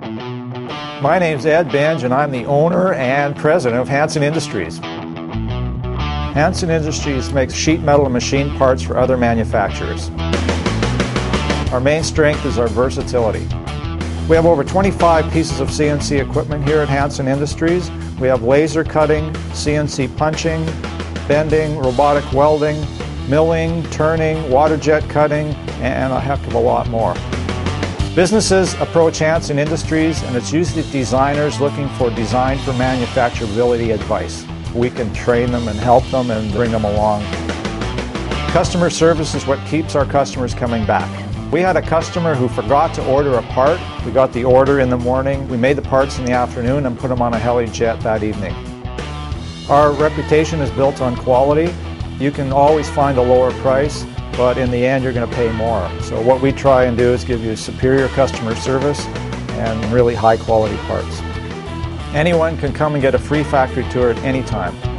My name's Ed Benge, and I'm the owner and president of Hansen Industries. Hansen Industries makes sheet metal and machine parts for other manufacturers. Our main strength is our versatility. We have over 25 pieces of CNC equipment here at Hansen Industries. We have laser cutting, CNC punching, bending, robotic welding, milling, turning, water jet cutting, and a heck of a lot more. Businesses approach Hansen Industries and it's usually designers looking for design for manufacturability advice. We can train them and help them and bring them along. Customer service is what keeps our customers coming back. We had a customer who forgot to order a part. We got the order in the morning. We made the parts in the afternoon and put them on a Helijet that evening. Our reputation is built on quality. You can always find a lower price, but in the end you're going to pay more. So what we try and do is give you superior customer service and really high quality parts. Anyone can come and get a free factory tour at any time.